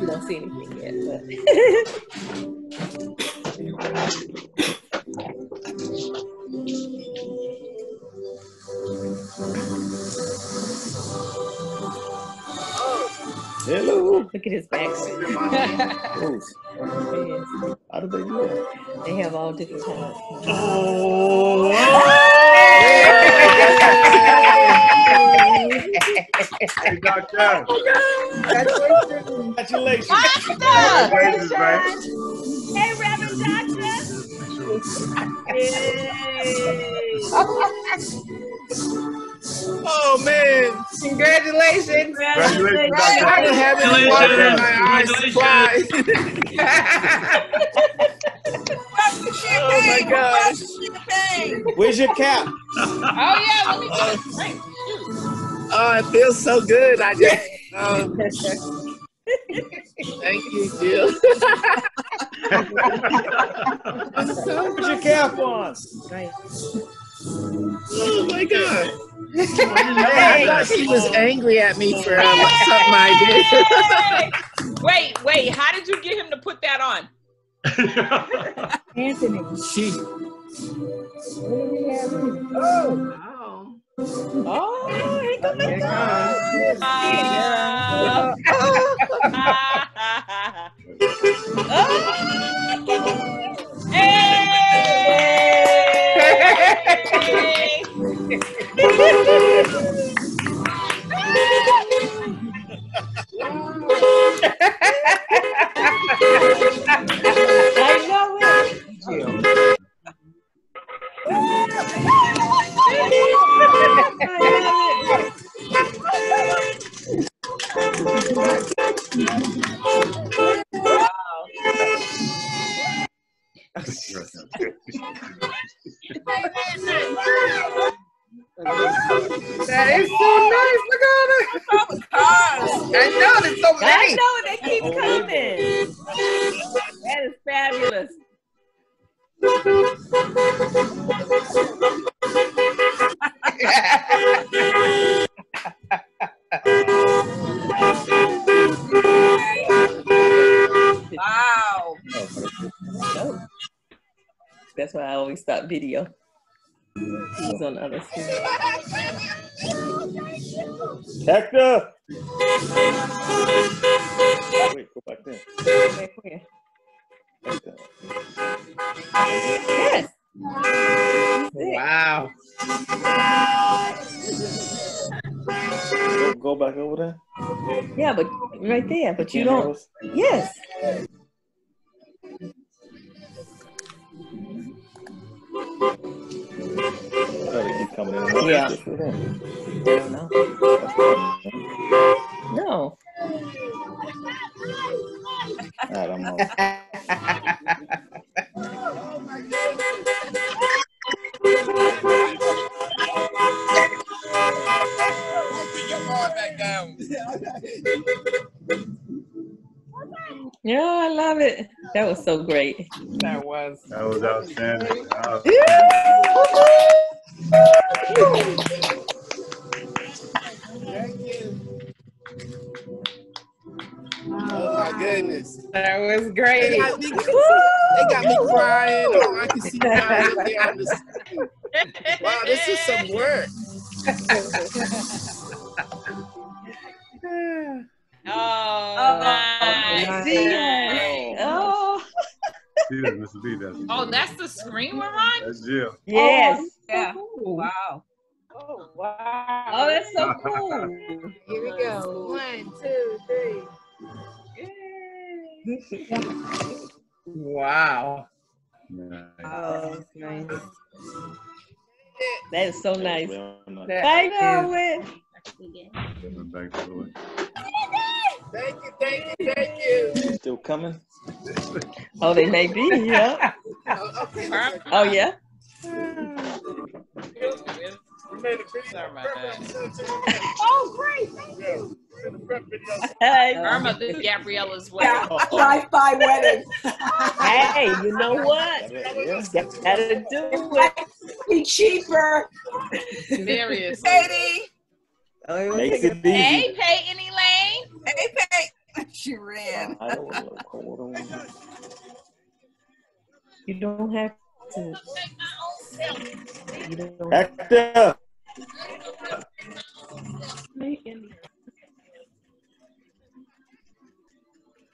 You don't see anything yet, Hello. Look at his back. How did they do that? They have all different kinds. Oh. Hey, Doctor. Oh, Congratulations. Congratulations, man. Hey, Reverend Doctor. Oh man! Congratulations! Congratulations, I Doctor. don't have any water in my eyes. Congratulations. Oh my gosh! Where's your cap? Oh yeah, let me get it. Right. Oh, it feels so good. I just. Um, thank you, Jill. Where's your cap on? Right. Oh my god! I thought she was angry at me for um, something I did. Wait, wait. How did you get him to put that on? Anthony. She. What do we have? Oh. Oh, here come the dog. Ah. hey! know there's I many. know they keep oh, coming. That is fabulous. Wow. Oh. That's why I always stop video. He's on the other side. Hector. Wait, go back there. Where, where? Hector. Yes. Wow. Go, go back over there. Yeah, but right there. But you don't. Yes. Coming in. Yeah. Good for them. I don't know. No. All right, I'm on. Yeah, I love it. That was so great. That was. That was outstanding. Uh, Thank you. Oh my goodness. That was great. They got me, they got me crying. Oh, I can see crying there on the screen. Wow, this is some work. Oh, nice. See? Nice. Oh, see that, B, that's, Oh, that's the screen we're on? that's Jill. yes. Oh, yeah. Wow. Oh, wow. Oh, that's so cool. Here we go. One, two, three. Yay. Wow. Nice. Oh, nice. That is so nice. Very nice. I know it. Give it back to the way. Thank you, thank you, thank you. Still coming? Oh, they may be. Yeah. Oh, okay. Oh, yeah. We made a video. Sorry about that. Oh, great. Thank you. Hey, Irma, this is Gabriella's well. Drive-by wedding. hey, you know what? Yeah. Gotta do it. Be cheaper. Serious. Katie. Oh, Makes it easy. Hey, Peyton Elaine. Hey, Peyton. she ran. I don't know. Hold on. You don't have to. You don't Hector.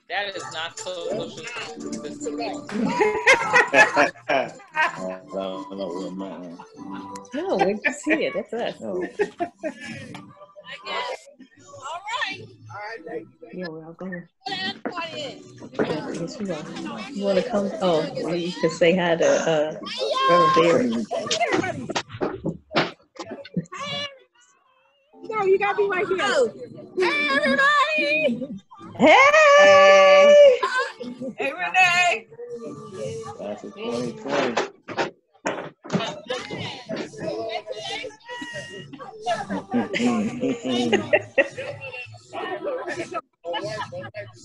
That is not social. I don't know where mine. No, we can see it. That's Yeah, we're all. Yes, you are. You want to come? Oh, you can say hi to uh, Brother Berry. No, you gotta be right here. Hey, everybody! Hey! Hey, Renee. Class of 2020.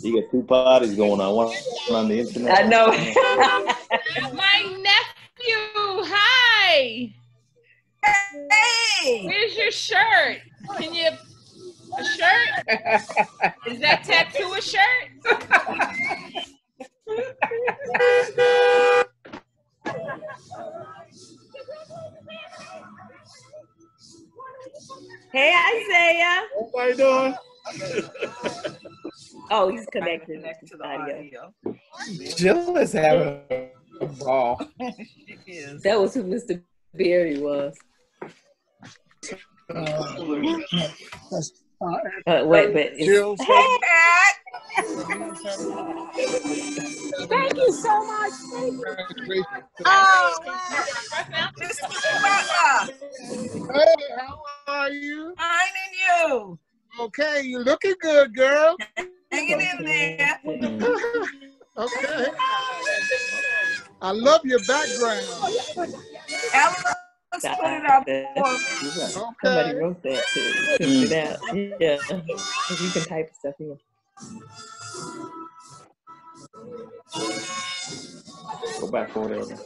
you got two parties going on. One on the internet. I know. My nephew, hi. Hey. Where's your shirt? Can you a shirt? Is that tattoo a shirt? hey, Isaiah. What are you doing? Oh, he's connected Connect to to the the audio. audio. Jill is having a ball. She is. That was who Mr. Berry was. Uh, wait, but it's, Jill's Pat. Thank you so much. Thank you. Oh, wow. Mr. Butler. Hey, how are you? Fine and you. Okay, you're looking good, girl. Hanging in there. Okay. I love your background. Ella, let's put it up. Who's somebody wrote that to print it out. Yeah, 'Cause you can type stuff in. Go back over there.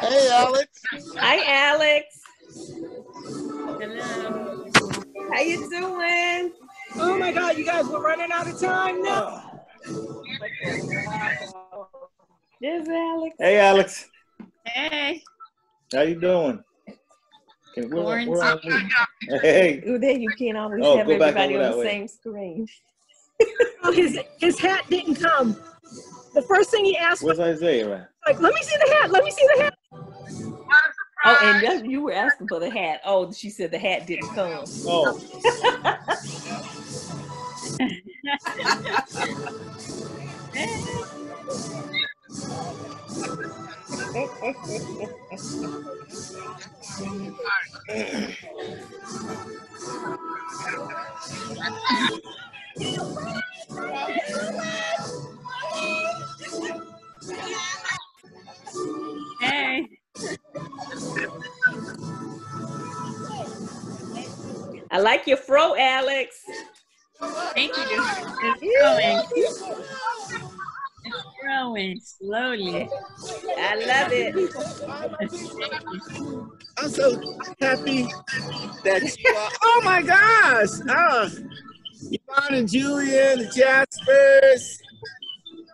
Hey, Alex. Hi, Alex. Hello. How you doing? Oh my God, you guys, we're running out of time now. There's Alex. Hey, Alex. Hey. How you doing? Okay, where, where are we? Hey. Ooh, there you can't always Oh, have everybody on that the way. same screen. Oh, his his hat didn't come. The first thing he asked was Where's Isaiah at? like, "Let me see the hat. Let me see the hat." Oh, and that- you were asking for the hat. Oh, she said the hat didn't come. Oh, I like your fro, Alex. Thank you. It's growing. It's growing slowly. I love it. I'm so happy that you are. Oh my gosh! Oh, Yvonne and Julian, the Jaspers.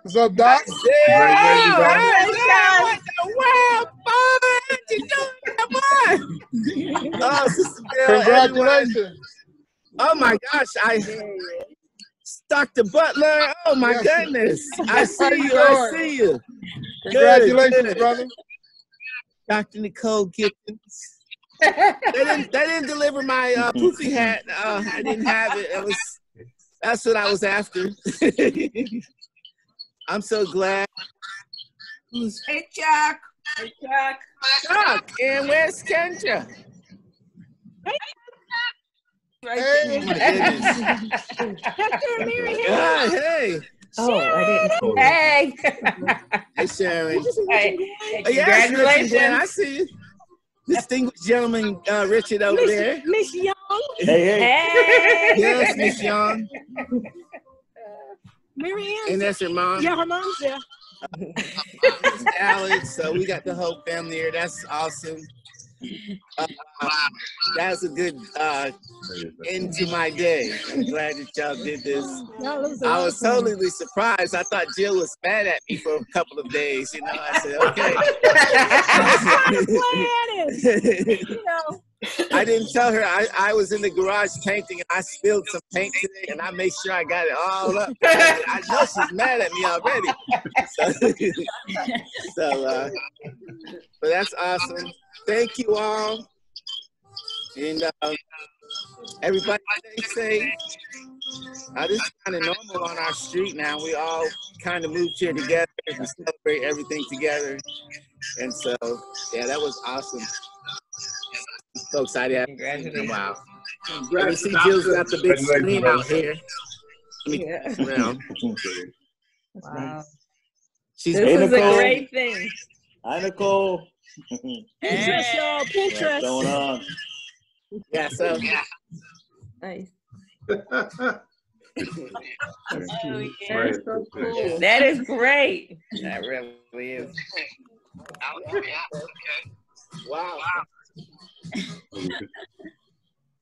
What's up, Doc? Yeah, Congratulations, Doc. what the world, boy? What you doing, boy? Oh, Sister Bill, everyone. Congratulations. Oh my gosh, I Dr. Butler. Oh my Yes. goodness. I see you. you I see you. Congratulations, good. brother. Dr. Nicole Gibbons. they, didn't, they didn't deliver my uh, poofy hat. Uh, I didn't have it. It was that's what I was after. I'm so glad. Hey, Chuck. Hey, Chuck. Chuck? And where's Kendra? Right Hey. My goodness. Hector and Mary Helen. God, hey, Oh, I. Hey. Hey, Sharon. hey. Oh, yes, Congratulations. Dan, I see you. Distinguished gentleman, uh, Richard over there. Miss Young. Hey, hey. Hey. Yes, Miss Young. Mary Ann. And that's your mom. Yeah, her mom's there. Miss Alex. So we got the whole family here. That's awesome. Uh, that's a good uh, end to my day. I'm glad that y'all did this. Was I was awesome. totally surprised. I thought Jill was mad at me for a couple of days. You know, I said, okay. You know, I didn't tell her I, I was in the garage painting and I spilled some paint today and I made sure I got it all up. I know she's mad at me already. So, so uh, but that's awesome. Thank you all. And uh, everybody stay safe. Uh, this is kind of normal on our street now. We all kind of moved here together and celebrate everything together. And so, yeah, that was awesome. So excited. to have you in a while. Let me see Jill's got the big screen out here. Yeah. around. Wow. She's This Hey, is a great thing. Hi, Nicole. Pinterest, y'all. What's going on? yeah, so Nice. Oh, yeah. Right. so cool. That is great. That really is. wow.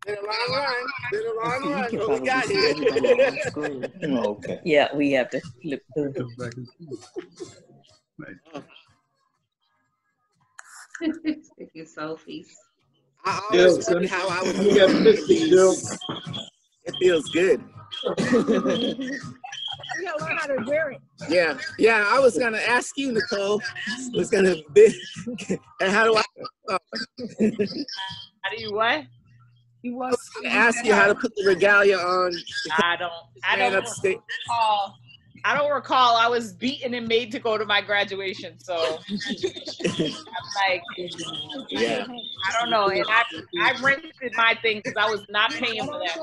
Been a long run. Been a long run. What we got here? Okay. Yeah, we have to flip through. Come back in school. Nice. Taking selfies. I Jill, always wondered how I would You got pictures, Jill. It feels good. We gotta learn how to wear it. Yeah, yeah. I was gonna ask you, Nicole. Was gonna be, and how do I? How do you what? He was. gonna ask you how to put the regalia on. I don't. I don't up straight. recall. I don't recall. I was beaten and made to go to my graduation, so I'm like, Yeah. I don't know. And I I rented my thing because I was not paying for that.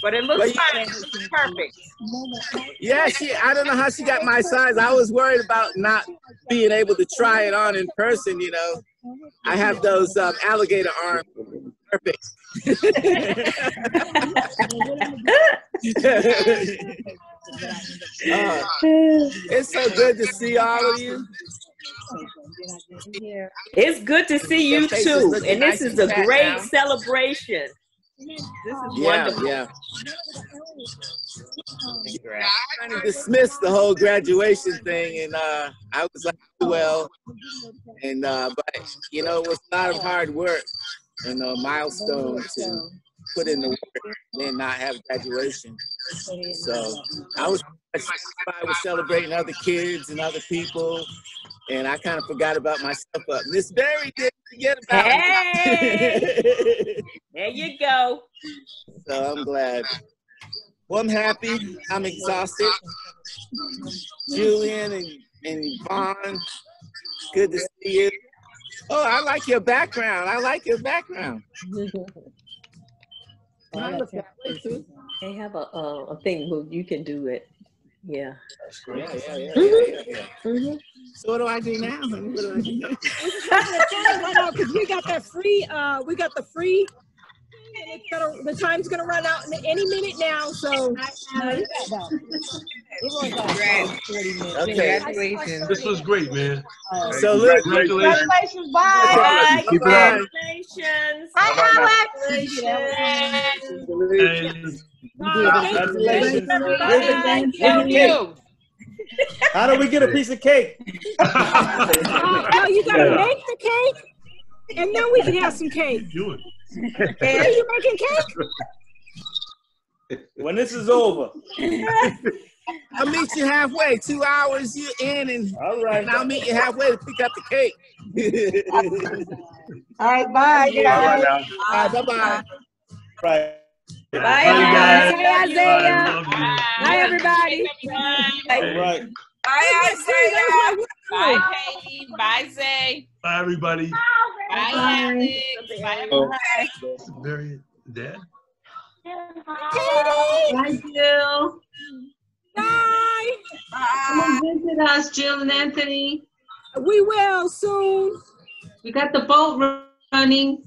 But it looks But fine. It looks perfect. Yeah, she. I don't know how she got my size. I was worried about not being able to try it on in person. You know, I have those um, alligator arms. Perfect. Uh, it's so good to see all of you. It's good to see you Your face is too. And this is a great celebration. This is Yeah, wonderful. yeah. Trying to dismiss the whole graduation thing, and uh, I was like, well, and uh, but you know, it was a lot of hard work and a milestone to put in the work and then not have graduation. So I was I was celebrating other kids and other people, and I kind of forgot about myself. Up Miss Berry didn't forget about Hey, me. there you go. so I'm glad. Well, I'm happy. I'm exhausted. Julian and, and Vaughn, good to see you. Oh, I like your background. I like your background. They have a, a, a thing where you can do it. Yeah. Yeah, yeah, yeah, yeah, yeah, yeah. Mhm. So what do I do now? What do I do now? We're just having a time right now because we got that free. Uh, we got the free. And it's gonna, the time's gonna run out in any minute now. So. You got that. We're going back. Okay. Congratulations. This was great, man. So look, Congratulations. Congratulations, bye. Bye. Keep it up. Congratulations. And Congratulations. Thank you. How do we get a piece of cake? No, you gotta make the cake, and then we can have some cake. do it. Are you making cake? When this is over. I'll meet you halfway. Two hours you in, and, All right. and I'll meet you halfway to pick up the cake. All right, bye, Bye guys. now. All right, bye bye. Right. Bye, guys. guys. Hey, Isaiah. Love you. Hi, everybody. All right. Bye, Isaiah. Bye, Katie. Bye, Zay. Bye, everybody. Bye, Alex. Bye, everybody. Very dead. Katie, Hi, Jill. bye. Come and visit us, Jill and Anthony. We will soon. We got the boat running,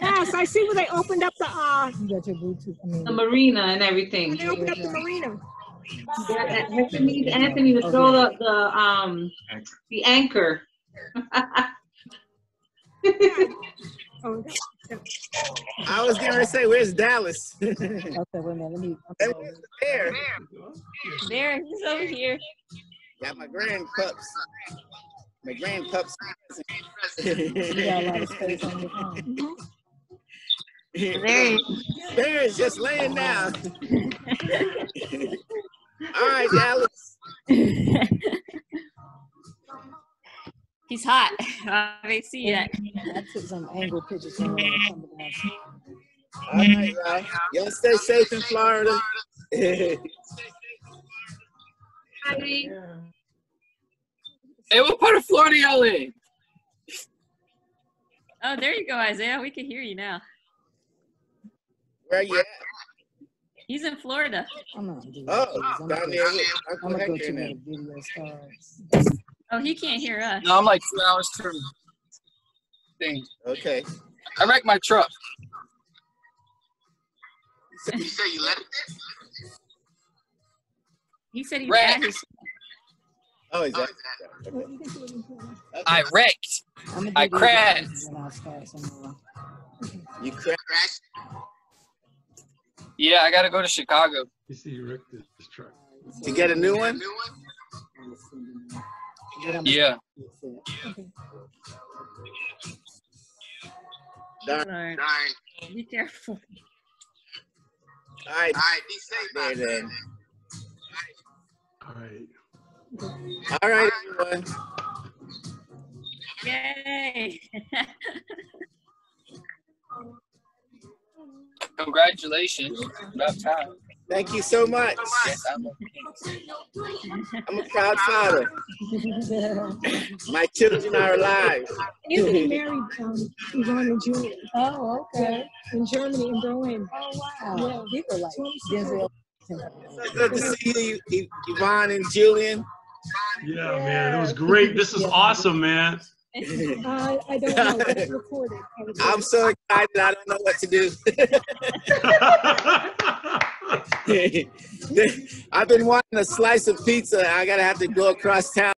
Yes, I see where they opened up the, uh, You got your Bluetooth, I mean. the marina and everything. they opened up the marina. Yeah, Anthony, Anthony to throw the, the, um, the anchor. Oh, I was going to say, where's Dallas? Okay, wait a minute, let me. Hey, where's the bear? There, he's over here. Got my grand pups. My grand pups. You got a lot of space on your phone. Mm-hmm. There Bear is just laying down. All right, Dallas. He's hot. I may see that. I took some angle pictures from him coming down. All right, y'all. Y'all stay safe in Florida. Hi. Hey, what part of Florida y'all in? Oh, there you go, Isaiah. We can hear you now. Where you at? He's in Florida. I'm not doing Oh, I'm down gonna there. go- with I'm Uncle gonna go Hector to now. where the video starts. Oh, he can't hear us. No, I'm like two hours from thing. Okay. I wrecked my truck. You say you left it? He said he Right. at his. Oh, is oh, that? I wrecked. I'm gonna I do these crashed. and I'll start some more. You crashed? Yeah, I gotta go to Chicago. You see, he wrecked his truck. To get a new one? Yeah. Darn. Be careful. All right. All right. Be safe there then. All right. All right, everyone. Yay! Congratulations. About time. Thank you so much. Yes, I'm I'm a proud father. My children are alive. Anthony married, um, Yvonne and Julia Oh, okay. in Germany, in Berlin. Oh, wow. Yeah. wow. People like Denzel. Good to see you, Yvonne and Julian. Yeah, man, it was great. This is awesome, man. I, I don't know, but it's recorded. I was- I'm so excited. I don't know what to do. I've been wanting a slice of pizza. I gotta have to go across town.